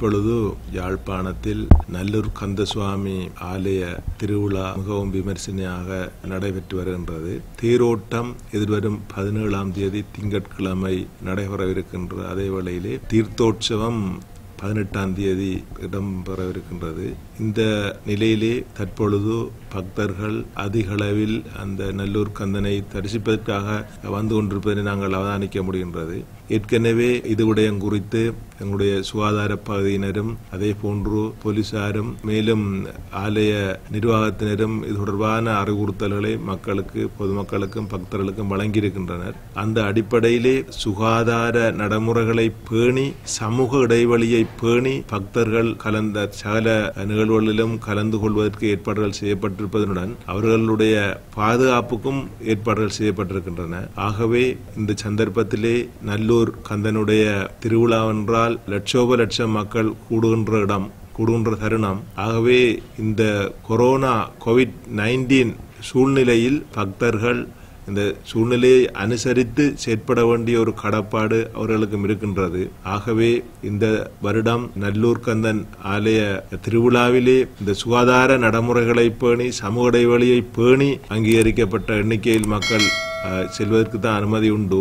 தற்பொழுது யாழ்ப்பாணத்தில் நல்லூர் கந்தசுவாமி ஆலய திருவிழா மிகவும் விமர்சனையாக நடைபெற்று வருகின்றது. தேரோட்டம் எதிர்வரும் பதினேழாம் தேதி திங்கட்கிழமை நடைபெறவிருக்கின்ற அதே வேளையிலே தீர்த்தோற்சவம் பதினெட்டாம் தேதி இடம்பெறவிருக்கின்றது. இந்த நிலையிலே தற்பொழுது பக்தர்கள் அதிகளவில் அந்த நல்லூர் கந்தனை தரிசிப்பதற்காக வந்து கொண்டிருப்பதை நாங்கள் அவதானிக்க முடிகின்றது. ஏற்கனவே இது விடயம் குறித்து எங்களுடைய சுகாதார பகுதியினரும் அதே போன்று போலீசாரும் மேலும் ஆலய நிர்வாகத்தினரும் இது தொடர்பான அறிவுறுத்தல்களை மக்களுக்கு பொதுமக்களுக்கும் பக்தர்களுக்கும் வழங்கியிருக்கின்றனர். அந்த அடிப்படையிலே சுகாதார நடைமுறைகளை பேணி சமூக இடைவெளியை பேணி பக்தர்கள் கலந்த சகல நிகழ்வுகளிலும் கலந்து கொள்வதற்கு ஏற்பாடுகள் செய்யப்பட்டிருப்பதனுடன் அவர்களுடைய பாதுகாப்புக்கும் ஏற்பாடுகள் செய்யப்பட்டிருக்கின்றன. ஆகவே இந்த சந்தர்ப்பத்திலே நல்லூர் கந்தனுடைய திருவிழாவென்றால் லட்சோப லட்சம் மக்கள் கூடுகின்ற இடம் கூடுகின்ற தருணம். ஆகவே இந்த கொரோனா கோவிட் நைன்டீன் சூழ்நிலையில் பக்தர்கள் இந்த சூழ்நிலையை அனுசரித்து செயற்பட வேண்டிய ஒரு கடப்பாடு அவர்களுக்கும் இருக்கின்றது. ஆகவே இந்த வருடம் நல்லூர் கந்தன் ஆலய திருவிழாவிலே இந்த சுகாதார நடைமுறைகளை பேணி சமூக இடைவெளியை பேணி அங்கீகரிக்கப்பட்ட எண்ணிக்கையில் மக்கள் செல்வதற்கு தான் அனுமதி உண்டு.